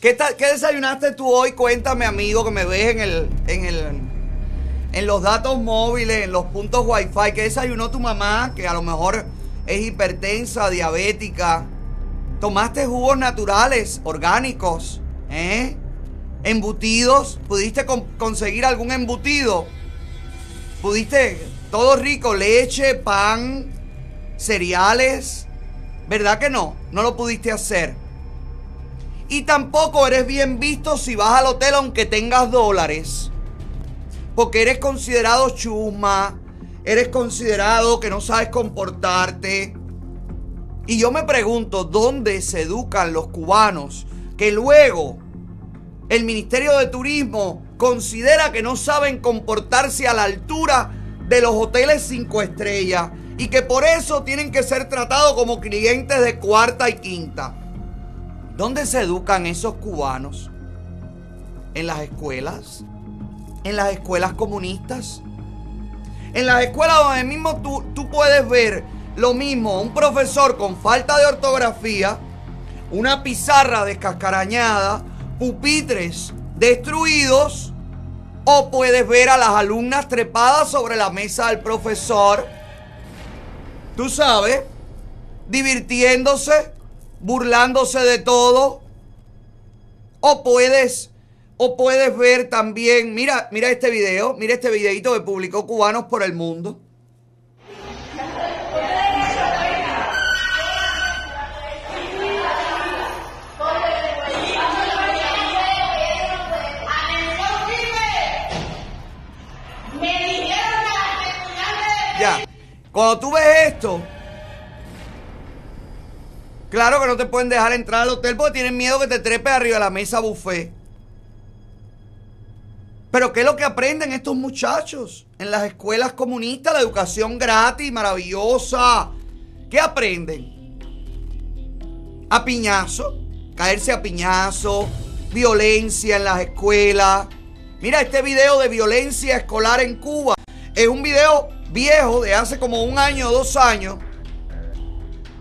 ¿Qué, tal, ¿Qué desayunaste tú hoy? Cuéntame, amigo, que me ves en el, en el, en los datos móviles, en los puntos wifi. ¿Qué desayunó tu mamá? Que a lo mejor es hipertensa, diabética. ¿Tomaste jugos naturales, orgánicos? ¿Eh? ¿Embutidos? ¿Pudiste conseguir algún embutido? ¿Pudiste? Todo rico, leche, pan, cereales. ¿Verdad que no? No lo pudiste hacer. Y tampoco eres bien visto si vas al hotel aunque tengas dólares. Porque eres considerado chusma, eres considerado que no sabes comportarte. Y yo me pregunto, ¿dónde se educan los cubanos que luego el Ministerio de Turismo considera que no saben comportarse a la altura de los hoteles cinco estrellas y que por eso tienen que ser tratados como clientes de cuarta y quinta? ¿Dónde se educan esos cubanos? ¿En las escuelas? ¿En las escuelas comunistas? En las escuelas donde mismo tú, puedes ver lo mismo, un profesor con falta de ortografía, una pizarra descascarañada, pupitres destruidos, o puedes ver a las alumnas trepadas sobre la mesa del profesor, tú sabes, divirtiéndose, burlándose de todo. O puedes, o puedes ver también, mira, mira este video, mira este videito que publicó Cubanos por el Mundo. Ya, cuando tú ves esto, Claro que no te pueden dejar entrar al hotel porque tienen miedo que te trepes arriba de la mesa buffet. Pero ¿qué es lo que aprenden estos muchachos en las escuelas comunistas? La educación gratis, maravillosa. ¿Qué aprenden? A piñazo, caerse a piñazo, violencia en las escuelas. Mira este video de violencia escolar en Cuba. Es un video viejo de hace como un año o dos años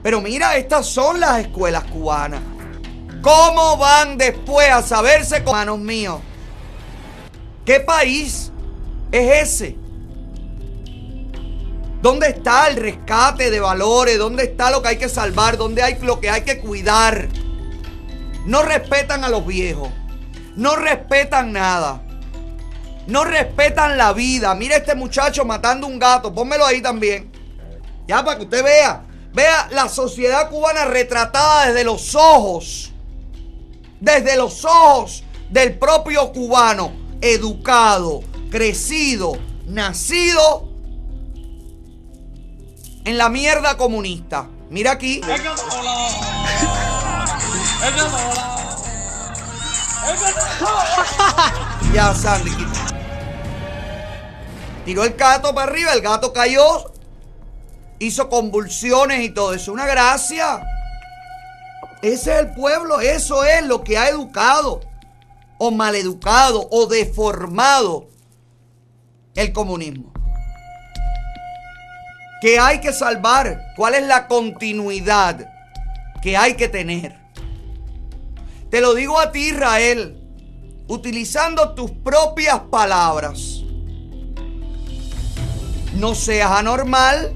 pero mira, estas son las escuelas cubanas. ¿Cómo van después a saberse, hermanos míos? ¿Qué país es ese? ¿Dónde está el rescate de valores? ¿Dónde está lo que hay que salvar? ¿Dónde hay lo que hay que cuidar? No respetan a los viejos. No respetan nada. No respetan la vida. Mira este muchacho matando un gato. Pónmelo ahí también. Ya para que usted vea Vea la sociedad cubana retratada desde los ojos, desde los ojos del propio cubano, educado, crecido, nacido en la mierda comunista. Mira aquí. ya, Sandy. Tiró el gato para arriba, el gato cayó, hizo convulsiones y todo eso. Una gracia. Ese es el pueblo, eso es lo que ha educado o maleducado o deformado el comunismo. Que hay que salvar. ¿Cuál es la continuidad que hay que tener? Te lo digo a ti, Israel, utilizando tus propias palabras. No seas anormal